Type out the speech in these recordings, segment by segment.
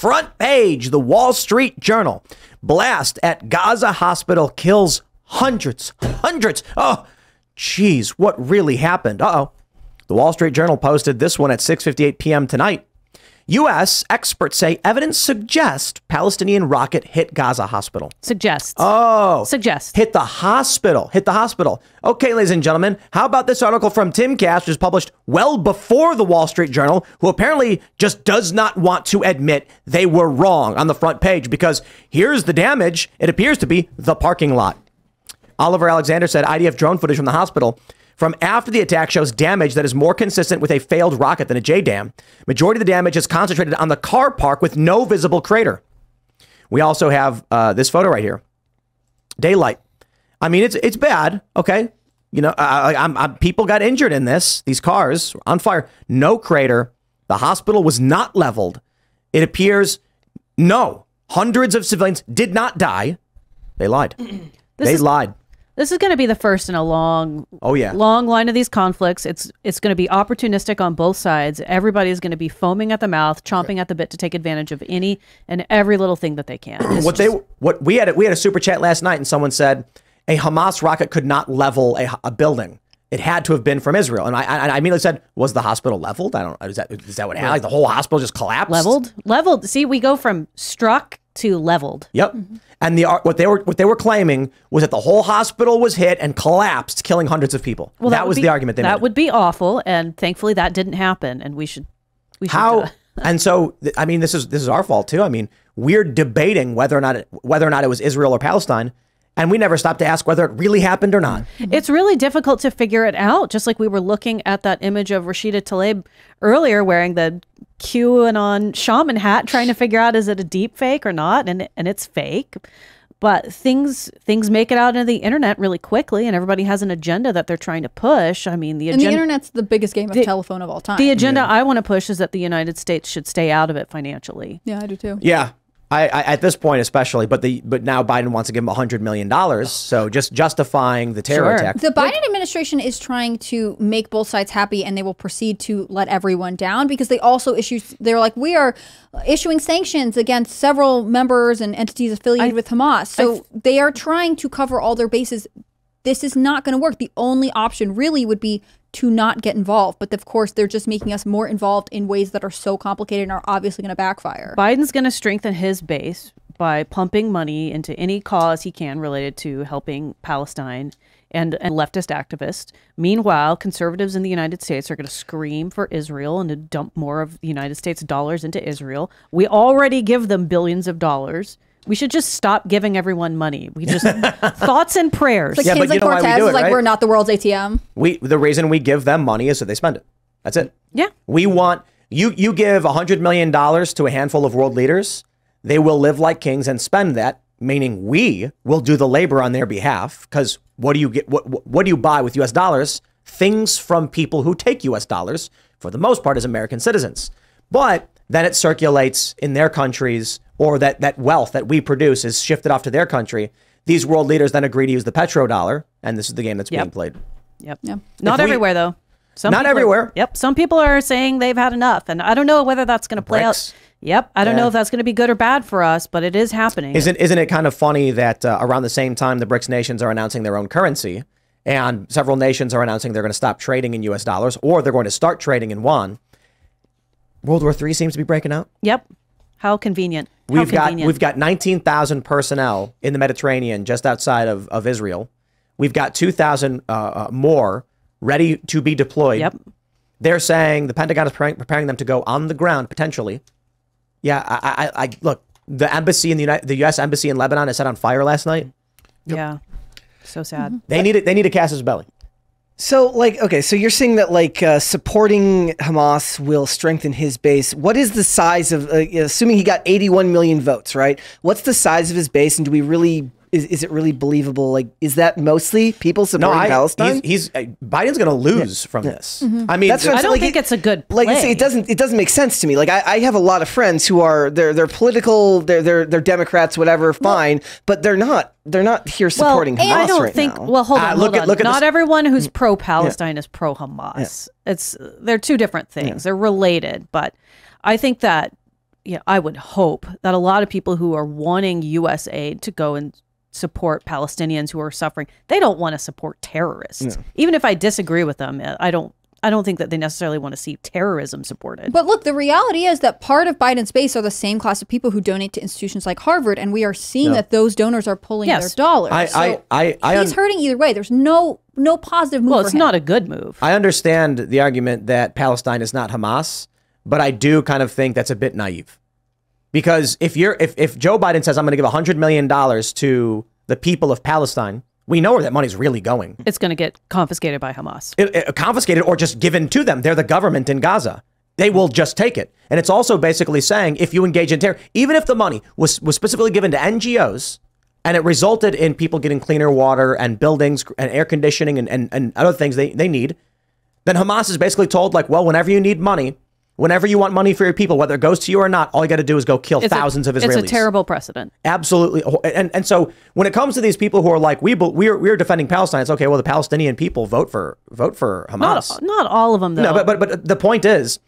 Front page, the Wall Street Journal. Blast at Gaza hospital kills hundreds, hundreds. Oh, geez, what really happened? Uh oh. The Wall Street Journal posted this one at 6:58 p.m. tonight. U.S. experts say evidence suggests Palestinian rocket hit Gaza hospital. Suggests. Oh, Suggests. hit the hospital. Hit the hospital. Okay, ladies and gentlemen, how about this article from Timcast, which was published well before the Wall Street Journal, who apparently just does not want to admit they were wrong on the front page because here's the damage. It appears to be the parking lot. Oliver Alexander said IDF drone footage from the hospital from after the attack shows damage that is more consistent with a failed rocket than a JDAM. Majority of the damage is concentrated on the car park with no visible crater. We also have uh, this photo right here. Daylight. I mean, it's it's bad. Okay, you know, I, I'm, I'm, people got injured in this. These cars on fire. No crater. The hospital was not leveled. It appears no hundreds of civilians did not die. They lied. they is- lied. This is going to be the first in a long, Oh yeah. long line of these conflicts. It's it's going to be opportunistic on both sides. Everybody is going to be foaming at the mouth, chomping at the bit to take advantage of any and every little thing that they can. What they what we had a, we had a super chat last night and someone said a Hamas rocket could not level a, a building. It had to have been from Israel, and I, I, I immediately said, "Was the hospital leveled? I don't. Is that is that what happened? Like the whole hospital just collapsed? leveled, leveled. See, we go from struck to leveled. Yep. And the what they were what they were claiming was that the whole hospital was hit and collapsed, killing hundreds of people. Well, that, would was be- the argument they made. That made. would be awful, and thankfully that didn't happen. And we should, we should. How? uh, and so, I mean, this is this is our fault too. I mean, we're debating whether or not it, whether or not it was Israel or Palestine, and we never stopped to ask whether it really happened or not. Mm-hmm. It's really difficult to figure it out. Just like we were looking at that image of Rashida Tlaib earlier wearing the QAnon shaman hat, trying to figure out is it a deep fake or not, and and it's fake. But things things make it out into the internet really quickly, and everybody has an agenda that they're trying to push. I mean, the And the agenda. internet's the biggest game of telephone of all time. The agenda I want to push is that the United States should stay out of it financially. yeah, I do too. Yeah. I, I, at this point, especially, but the but now Biden wants to give him hundred million dollars, so just justifying the terror Sure. attack. The Biden administration is trying to make both sides happy, and they will proceed to let everyone down because they also issue. They're like, we are issuing sanctions against several members and entities affiliated with Hamas. So they are trying to cover all their bases. This is not going to work. The only option really would be to not get involved. But of course, they're just making us more involved in ways that are so complicated and are obviously going to backfire. Biden's going to strengthen his base by pumping money into any cause he can related to helping Palestine and, and leftist activists. Meanwhile, conservatives in the United States are going to scream for Israel and to dump more of the United States dollars into Israel. We already give them billions of dollars. We should just stop giving everyone money. We just thoughts and prayers. Like Yeah, but Kinsley you know why we Cortez do is it, like, right? we're not the world's ATM. We the reason we give them money is so they spend it. That's it. yeah. We want you you give hundred million dollars to a handful of world leaders, they will live like kings and spend that, meaning we will do the labor on their behalf. Because what do you get? What what what do you buy with U.S. dollars? Things from people who take U.S. dollars for the most part as American citizens, but then it circulates in their countries, or that that wealth that we produce is shifted off to their country. These world leaders then agree to use the petrodollar, and this is the game that's being Yep. played. Yep. Yeah. Not we- everywhere though. Some Not people everywhere. yep. Some people are saying they've had enough, and I don't know whether that's going to play BRICS. out. Yep. I don't Yeah. know if that's going to be good or bad for us, but it is happening. Isn't isn't it kind of funny that uh, around the same time the BRICS nations are announcing their own currency, and several nations are announcing they're going to stop trading in U.S. dollars or they're going to start trading in yuan. World War III seems to be breaking out. Yep. How convenient. How We've got we've got nineteen thousand personnel in the Mediterranean just outside of, of Israel. We've got two thousand uh, uh, more ready to be deployed. Yep. They're saying the Pentagon is preparing, preparing them to go on the ground potentially. Yeah, I, I, I look. The embassy in the United, the U.S. embassy in Lebanon is set on fire last night. Yeah. So sad. They need it. They need a Casus belli. So, like, okay, so you're saying that, like, uh, supporting Hamas will strengthen his base. What is the size of, uh, assuming he got 81 million votes, right? What's the size of his base, and do we really, is, is it really believable? Like, is that mostly people No, supporting I, Palestine? he's, he's uh, Biden's going to lose from this. I mean, That's what I'm I saying, don't like, think it- it's a good Like I it doesn't. It doesn't make sense to me. Like I, I have a lot of friends who are they're they're political. They're they're they're Democrats, whatever. Fine, but they're not. They're not here Well, supporting Hamas I don't right think. now. Well, hold Uh, on. look hold at- on. look at Not this- everyone who's pro Palestine is pro Hamas. It's they're two different things. They're related, but I think that yeah, I would hope that a lot of people who are wanting U.S. aid to go and support Palestinians who are suffering, they don't want to support terrorists. Even if I disagree with them, I don't. I don't think that they necessarily want to see terrorism supported. But look, the reality is that part of Biden's base are the same class of people who donate to institutions like Harvard, and we are seeing that those donors are pulling Yes. their dollars. I- So I- I- I he's un- hurting either way. There's no no positive move. well, for it's him. not a good move. I understand the argument that Palestine is not Hamas, but I do kind of think that's a bit naive. Because if you're if, if Joe Biden says I'm going to give 100 million dollars to the people of Palestine, we know where that money's really going. it's going to get confiscated by Hamas. It- it- confiscated or just given to them. They're the government in Gaza. They will just take it. And it's also basically saying if you engage in terror, even if the money was, was specifically given to NGOs and it resulted in people getting cleaner water and buildings and air conditioning and, and, and other things they, they need, then Hamas is basically told, like, well, whenever you need money, whenever you want money for your people, whether it goes to you or not, all you got to do is go kill It's a- thousands of Israelis. It's a terrible precedent. Absolutely. And and so when it comes to these people who are like we we're we're defending Palestine, it's okay. Well, the Palestinian people vote for vote for Hamas. Not, not all of them, though. no, but but but the point is,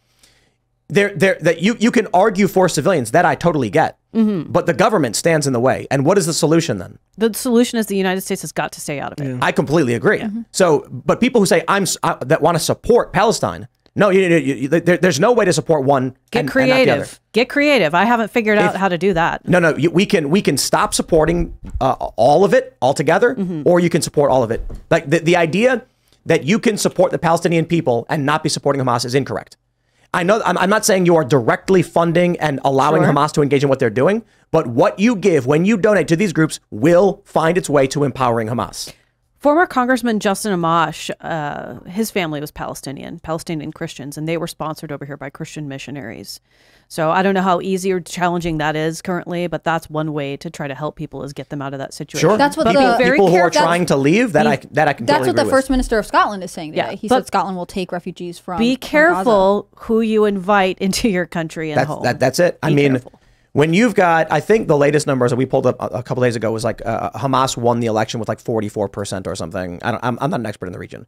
there there that you you can argue for civilians that I totally get, Mm-hmm. but the government stands in the way. And what is the solution then? the solution is the United States has got to stay out of it. I completely agree. So, but people who say I'm s- uh, that want to support Palestine, no, you, you, you, there, there's no way to support one Get and, and not the other. creative. Get creative. I haven't figured out how to do that. No, no, you, we can we can stop supporting uh, all of it altogether, Mm-hmm. or you can support all of it. Like the, the idea that you can support the Palestinian people and not be supporting Hamas is incorrect. I know I'm, I'm not saying you are directly funding and allowing Sure. Hamas to engage in what they're doing, but what you give when you donate to these groups will find its way to empowering Hamas. Former Congressman Justin Amash, uh, his family was Palestinian, Palestinian Christians, and they were sponsored over here by Christian missionaries. So I don't know how easy or challenging that is currently, but that's one way to try to help people is get them out of that situation. Sure, That's what But the- be very people who are trying to leave that I that I can That's totally what the agree First. Minister of Scotland is saying today. Yeah, he but- said Scotland will take refugees from. Be from Gaza. careful who you invite into your country and That's home. that, that's it. I mean, careful. When you've got, I think the latest numbers that we pulled up a, couple days ago was like uh, Hamas won the election with like 44 percent or something. I don't, I'm, I'm not an expert in the region,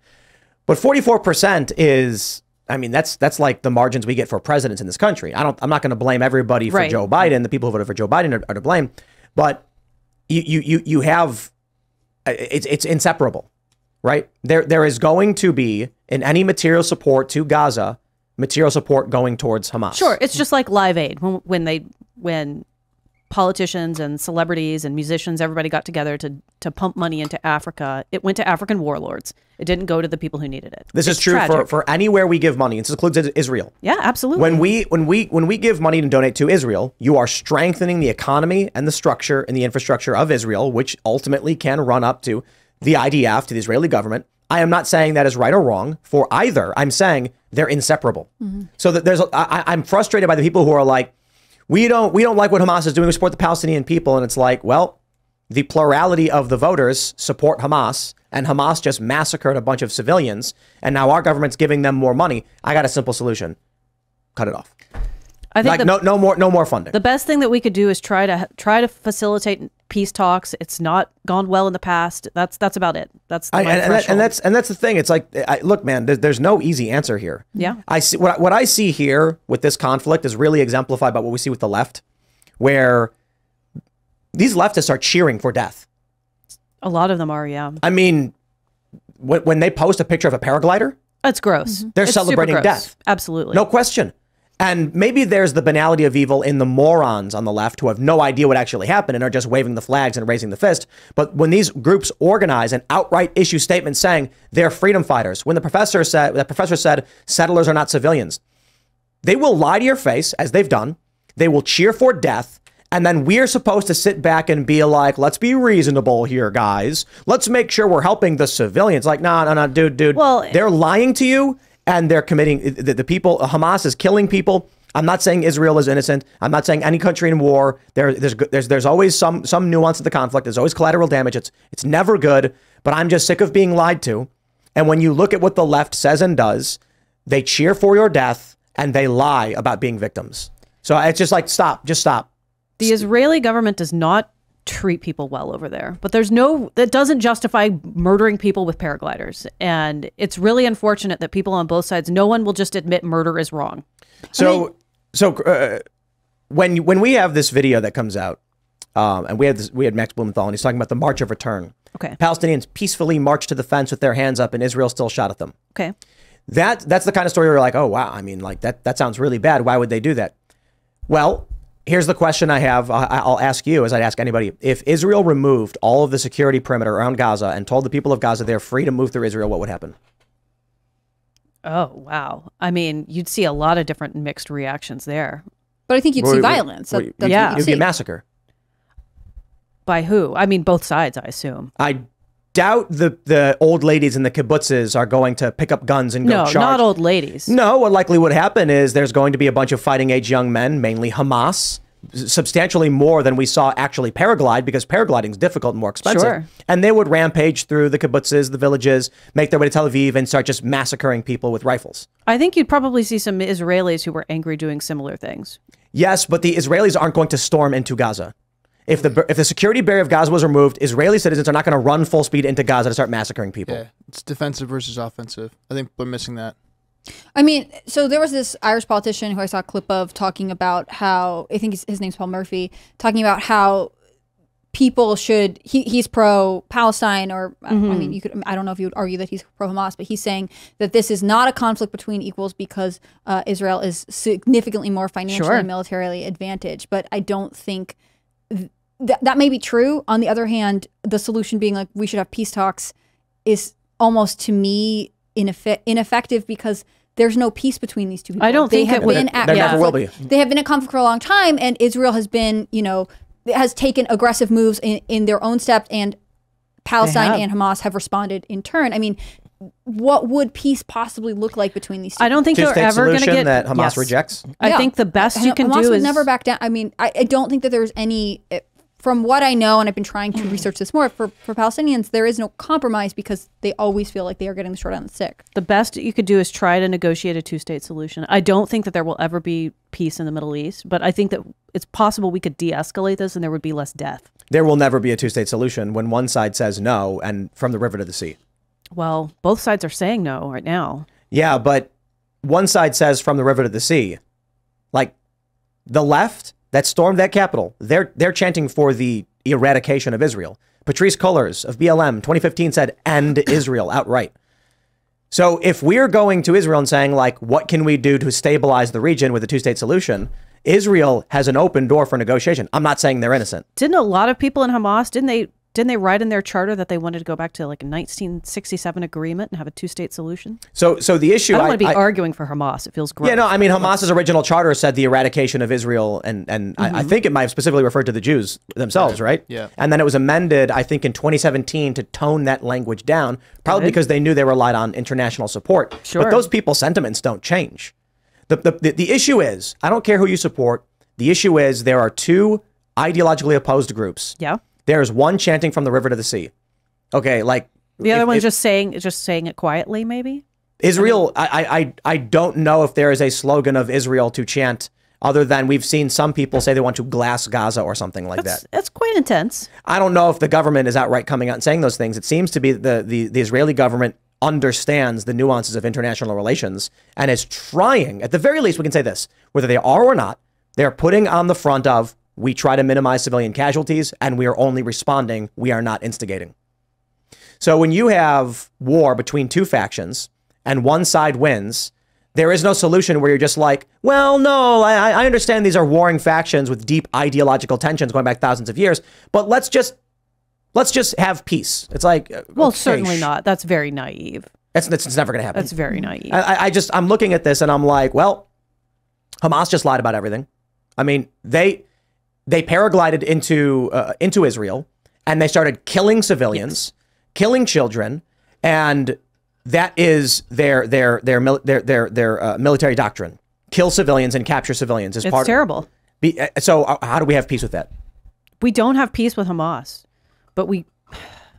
but 44 percent is, I mean, that's that's like the margins we get for presidents in this country. I don't, I'm not going to blame everybody for Right. Joe Biden. The people who voted for Joe Biden are, are to blame, but you you you you have, uh, it's it's inseparable, right? There there is going to be in any material support to Gaza. Material support going towards Hamas. Sure, it's just like Live Aid when when they when politicians and celebrities and musicians everybody got together to to pump money into Africa. It went to African warlords. It didn't go to the people who needed it. This It's is true for, tragic. for anywhere we give money. This includes Israel. yeah, absolutely. When we when we when we give money to donate to Israel, you are strengthening the economy and the structure and the infrastructure of Israel, which ultimately can run up to the IDF, to the Israeli government. I am not saying that is right or wrong for either. I'm saying they're inseparable. Mm-hmm. So that there's, a- I, I'm frustrated by the people who are like, we don't, we don't like what Hamas is doing. We support the Palestinian people, and it's like, well, the plurality of the voters support Hamas, and Hamas just massacred a bunch of civilians, and now our government's giving them more money. I got a simple solution: cut it off. I think Like the, no, no more, no more funding. the best thing that we could do is try to try to facilitate peace talks. It's not gone well in the past. That's that's about it. That's I, and, and, that- and that's and that's the thing. It's like, I, look, man, there's, there's no easy answer here. Yeah. I see what I- what I see here with this conflict is really exemplified by what we see with the left, where these leftists are cheering for death. a lot of them are. Yeah, I mean, when, when they post a picture of a paraglider, That's gross. They're It's celebrating death. Absolutely. no question. And maybe there's the banality of evil in the morons on the left who have no idea what actually happened and are just waving the flags and raising the fist. But when these groups organize and outright issue statements saying they're freedom fighters, when the professor said the professor said settlers are not civilians, they will lie to your face as they've done. They will cheer for death. And then we're supposed to sit back and be like, let's be reasonable here, guys. Let's make sure we're helping the civilians. Like, no, no, no, dude, dude. Well- they're lying to you and they're committing the, the people, Hamas is killing people. I'm not saying Israel is innocent. I'm not saying any country in war. There, there's, there's, there's always some, some nuance of the conflict. There's always collateral damage. It's, it's never good. But I'm just sick of being lied to. And when you look at what the left says and does, they cheer for your death and they lie about being victims. So it's just like, stop, just stop. The Israeli government does not treat people well over there, but there's no that doesn't justify murdering people with paragliders. And it's really unfortunate that people on both sides, no one will just admit murder is wrong. So, so uh, when when we have this video that comes out, um, and we had this, we had Max Blumenthal, and he's talking about the March of Return. Okay. Palestinians peacefully marched to the fence with their hands up, and Israel still shot at them. Okay. That that's the kind of story where you're like, oh wow, I mean, like that that sounds really bad. Why would they do that? Well, here's the question I have. I, I'll ask you, as I'd ask anybody: If Israel removed all of the security perimeter around Gaza and told the people of Gaza they're free to move through Israel, what would happen? Oh wow. I mean, you'd see a lot of different mixed reactions there. But I think you'd Well, see well, violence. well, That- that's yeah. what It you'd be a see. massacre. By who? I mean, both sides. I assume. I doubt the the old ladies in the kibbutzes are going to pick up guns and go No, charge. not old ladies. No, what likely would happen is there's going to be a bunch of fighting age young men, mainly Hamas, substantially more than we saw actually paraglide because paragliding is difficult and more expensive. Sure. And they would rampage through the kibbutzes, the villages, make their way to Tel Aviv, and start just massacring people with rifles. I think you'd probably see some Israelis who were angry doing similar things. Yes, but the Israelis aren't going to storm into Gaza. If the if the security barrier of Gaza was removed, Israeli citizens are not going to run full speed into Gaza to start massacring people. Yeah, it's defensive versus offensive. I think we're missing that. I mean, so there was this Irish politician who I saw a clip of talking about how I think his, his name's Paul Murphy, talking about how people should he, he's pro Palestine or I- I mean you could I don't know if you would argue that he's pro Hamas, but he's saying that this is not a conflict between equals because uh, Israel is significantly more financially Sure. and militarily advantaged. But I don't think th- that that may be true. On the other hand, the solution being like we should have peace talks is almost to me ineffe- ineffective because there's no peace between these two people. I don't they think have been at there never will be. They have been at conflict for a long time, and Israel has been, you know, has taken aggressive moves in, in their own steps, and Palestine and Hamas have responded in turn. I mean, what would peace possibly look like between these two? I don't think they're ever going to solution get that Hamas yes. rejects. I Yeah. think the best you Ha- can Hamas do would is never back down. I mean, I, I don't think that there's any. eh, From what I know, and I've been trying to research this more for, for Palestinians, there is no compromise because they always feel like they are getting the short end of the stick. the best you could do is try to negotiate a two-state solution. I don't think that there will ever be peace in the Middle East, but I think that it's possible we could de-escalate this and there would be less death. There will never be a two-state solution when one side says no, and from the river to the sea. Well, both sides are saying no right now. Yeah, but one side says from the river to the sea. Like the left that stormed that capital, they're they're chanting for the eradication of Israel. Patrisse Cullors of BLM 2015 said end Israel outright. So if we're going to Israel and saying like what can we do to stabilize the region with a two-state solution, Israel has an open door for negotiation. I'm not saying they're innocent. Didn't a lot of people in Hamas didn't they didn't they write in their charter that they wanted to go back to like a 1967 agreement and have a two-state solution? So so the issue I don't want to be I- arguing for Hamas. It feels gross. Yeah, no, I mean Hamas's original charter said the eradication of Israel, and and I, I mm-hmm. think it might have specifically referred to the Jews themselves, right? Yeah. And then it was amended, I think, in 2017 to tone that language down, probably Good. because they knew they relied on international support. Sure. But those people's sentiments don't change. The, the the the issue is, I don't care who you support. The issue is there are two ideologically opposed groups. Yeah. There's one chanting from the river to the sea. Okay, like The other if- one's if- just saying just saying it quietly, maybe. Israel, I, I, I I don't know if there is a slogan of Israel to chant other than we've seen some people say they want to glass Gaza or something like That's that. that's quite intense. I don't know if the government is outright coming out and saying those things. It seems to be the, the, the Israeli government understands the nuances of international relations and is trying, at the very least, we can say this, whether they are or not, they're putting on the front of we try to minimize civilian casualties and we are only responding, we are not instigating. So when you have war between two factions and one side wins, there is no solution where you're just like, well, no, I, I understand these are warring factions with deep ideological tensions going back thousands of years, but let's just let's just have peace. It's like, uh, Well, okay, certainly not. That's very naive. It's, never going to happen. That's very naive. I, I- I just I'm looking at this and I'm like, well, Hamas just lied about everything. I mean, they they paraglided into uh, into Israel and they started killing civilians, killing children, and that is their their their their their, their uh, military doctrine: kill civilians and capture civilians. Is it's part. terrible. Be, uh, so uh, how do we have peace with that? We don't have peace with Hamas, but we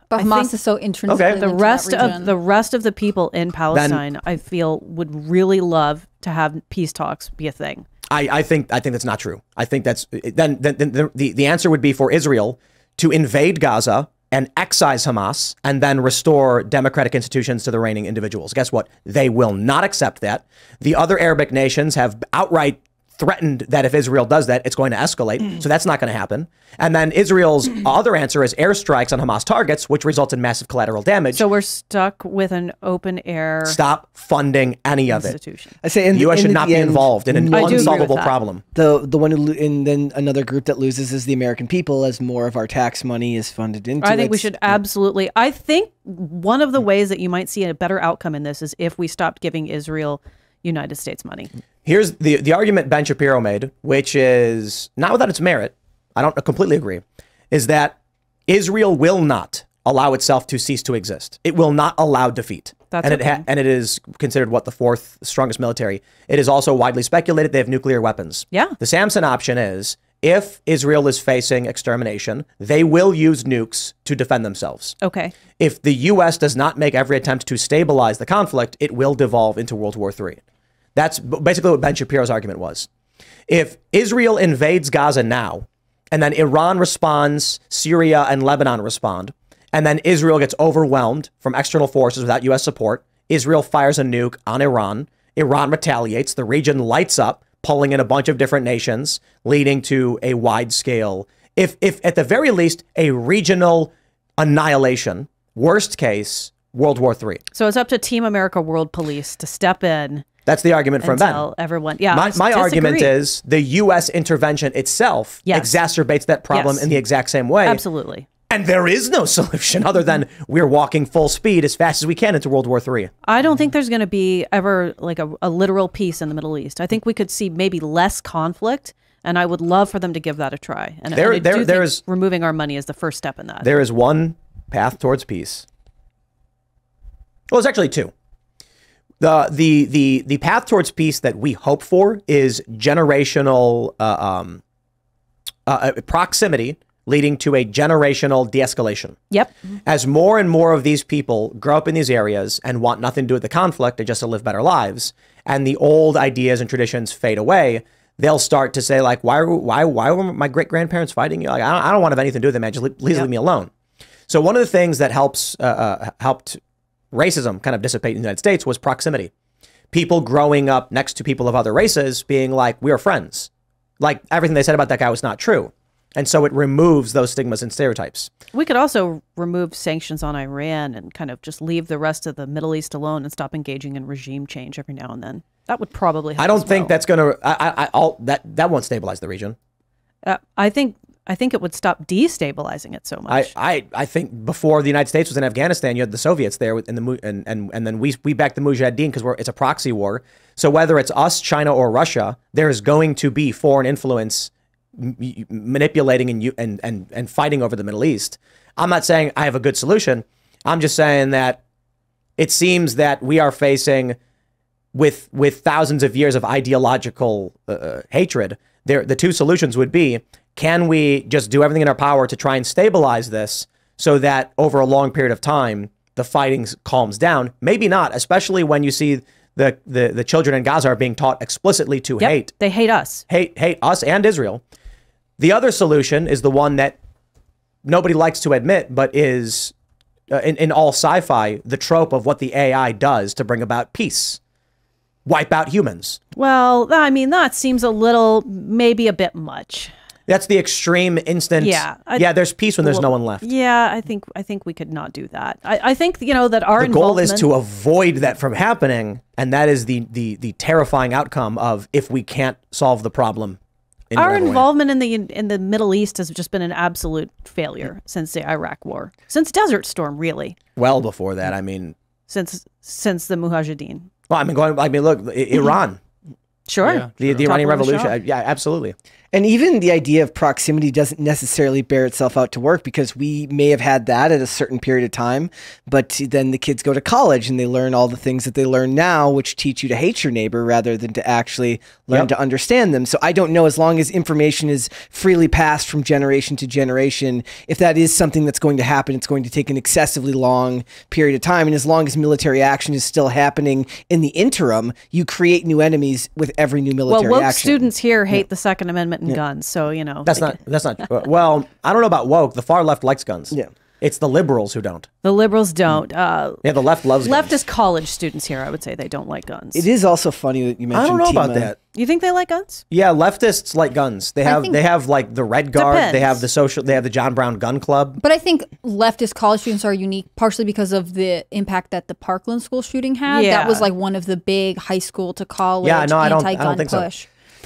But I Hamas is so intrinsically Okay. the linked that rest of the rest of the people in Palestine, I feel, would really love to have peace talks be a thing. I, I think I think that's not true. I think that's then, then, then the, the the answer would be for Israel to invade Gaza and excise Hamas and then restore democratic institutions to the reigning individuals. Guess what? They will not accept that. The other Arabic nations have outright threatened that if Israel does that, it's going to escalate. Mm. So that's not going to happen. And then Israel's mm. other answer is airstrikes on Hamas targets, which results in massive collateral damage. So we're stuck with an open air Stop funding any of it. institution. I say, in The U.S. should not be end, involved in an I do agree with unsolvable problem. The the one who lo- and then another group that loses is the American people as more of our tax money is funded into. I think we should absolutely. I think one of the ways that you might see a better outcome in this is if we stopped giving Israel United States money. Here's the the argument Ben Shapiro made, which is not without its merit. I don't completely agree. Is that Israel will not allow itself to cease to exist. It will not allow defeat. That's and it okay. and it is considered what the fourth strongest military. It is also widely speculated they have nuclear weapons. Yeah. The Samson option is if Israel is facing extermination, they will use nukes to defend themselves. Okay. If the U.S. does not make every attempt to stabilize the conflict, it will devolve into World War III. That's basically what Ben Shapiro's argument was. If Israel invades Gaza now, and then Iran responds, Syria and Lebanon respond, and then Israel gets overwhelmed from external forces without U.S. support, Israel fires a nuke on Iran, Iran retaliates, the region lights up, pulling in a bunch of different nations, leading to a wide scale, if, if at the very least, a regional annihilation, worst case, World War III. So it's up to Team America World Police to step in That's the argument from Ben. everyone. Yeah. My, my argument is the U.S. intervention itself Yes. exacerbates that problem Yes. in the exact same way. absolutely. And there is no solution other than we're walking full speed as fast as we can into World War III. I don't think there's going to be ever like a, a literal peace in the Middle East. I think we could see maybe less conflict, and I would love for them to give that a try. And, There- and I there- do think there's- removing our money is the first step in that. There is one path towards peace. Well, it's actually two. The, the, the, the path towards peace that we hope for is generational uh, um, uh, uh, proximity leading to a generational de escalation. Yep. as more and more of these people grow up in these areas and want nothing to do with the conflict and just to live better lives, and the old ideas and traditions fade away, they'll start to say like, why, are- why, why were my great grandparents fighting? Like, I don't, I don't want to have anything to do with them, man. Just please leave me alone. So one of the things that helps uh, uh, helped racism kind of dissipate in the United States was proximity. People growing up next to people of other races being like, we are friends. Like everything they said about that guy was not true. And so it removes those stigmas and stereotypes. We could also remove sanctions on Iran and kind of just leave the rest of the Middle East alone and stop engaging in regime change every now and then. That would probably help. I don't think well. that's going to. I, I, I, I'll, that that won't stabilize the region. Uh, I think I think it would stop destabilizing it so much. I, I think before the United States was in Afghanistan, you had the Soviets there, with- in the and and and then we we backed the Mujahideen because we're it's a proxy war. So whether it's us, China, or Russia, there is going to be foreign influence manipulating and you and and and fighting over the Middle East. I'm not saying I have a good solution. I'm just saying that it seems that we are facing with with thousands of years of ideological uh, uh, hatred, there the two solutions would be: can we just do everything in our power to try and stabilize this, so that over a long period of time the fighting calms down? Maybe not, especially when you see the the, the children in Gaza are being taught explicitly to Yep, hate they hate us. hate hate us and Israel. The other solution is the one that nobody likes to admit, but is uh, in, in all sci-fi the trope of what the AI does to bring about peace. Wipe out humans. Well, I mean that seems a little, maybe a bit much. That's the extreme instant. Yeah, I- yeah. There's peace when there's no one left. Yeah, I think I think we could not do that. I, I think you know that our The goal is to avoid that from happening, and that is the the the terrifying outcome of if we can't solve the problem. In our whatever way. involvement in the in the Middle East has just been an absolute failure since the Iraq War, since Desert Storm, really, well before that. I mean, since since the Mujahideen. well, I mean, going. I mean, look, Iran, Sure, Yeah. the, the Top Iranian of the Revolution. Yeah, absolutely. And even the idea of proximity doesn't necessarily bear itself out to work because we may have had that at a certain period of time, but then the kids go to college and they learn all the things that they learn now, which teach you to hate your neighbor rather than to actually learn Yep. to understand them. So I don't know, as long as information is freely passed from generation to generation, if that is something that's going to happen, it's going to take an excessively long period of time. And as long as military action is still happening in the interim, you create new enemies with every new Well, military woke action. students here hate the Second Amendment and guns, so you know That's they not. That's not. Well, I don't know about woke. The far left likes guns. Yeah. It's the liberals who don't. The liberals don't. Uh, Yeah, the left loves guns. leftist college students here, I would say they don't like guns. It is also funny that you mentioned. I don't know about that. You think they like guns? Yeah, leftists like guns. They have they have like the Red Guard. They have the social. They have the John Brown Gun Club. But I think leftist college students are unique partially because of the impact that the Parkland school shooting had. That was like one of the big high school to college Yeah, no, I don't- I don't anti-gun think so.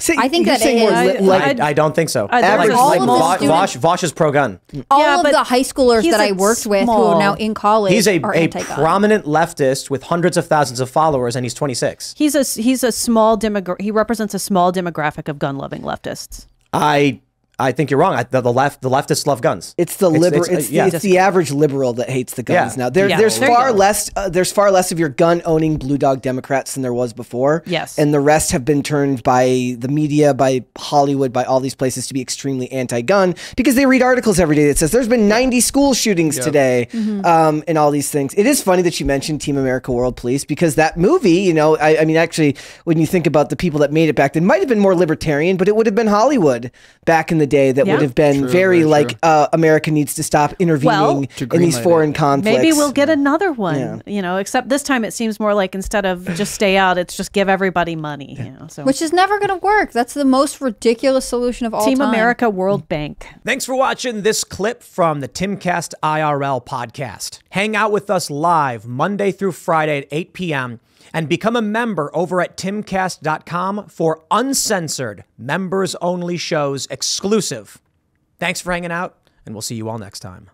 Push. See, I think you're that saying it more is. li- like I'd- I, I don't think so. I- like, all like of the Vaush, students- Vaush, Vaush is pro gun. All Yeah, of but the high schoolers that I worked with who are now in college He's a, are a anti-gun. prominent leftist with hundreds of thousands of followers, and he's 26. He's a he's a small demogra- He represents a small demographic of gun loving leftists. I I think you're wrong. I, the, the left the leftists love guns. It's the liberal. it's- It's, uh, yeah. it's the average liberal that hates the guns Yeah. now. There, Yeah. there's There far less. Uh, there's far less of your gun owning blue dog Democrats than there was before. Yes. and the rest have been turned by the media, by Hollywood, by all these places to be extremely anti-gun because they read articles every day that says there's been 90 school shootings today, Mm-hmm. um, and all these things. It is funny that you mentioned Team America World Police because that movie, you know, I, I mean, actually, when you think about the people that made it back then, might have been more libertarian, but it would have been Hollywood back in the day that Yeah. would have been True, very very like true. uh, America needs to stop intervening Well- in these foreign it. conflicts. Maybe we'll get another one. Yeah. You know, except this time it seems more like instead of just stay out, it's just give everybody money. You know, so which is never going to work. That's the most ridiculous solution of all Team time. America, World Bank. Thanks for watching this clip from the Timcast IRL podcast. Hang out with us live Monday through Friday at 8 p.m. and become a member over at timcast.com for uncensored, members only shows exclusive. Thanks for hanging out, and we'll see you all next time.